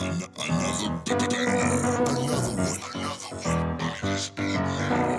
Another banger. Another one. Another one. I just beat.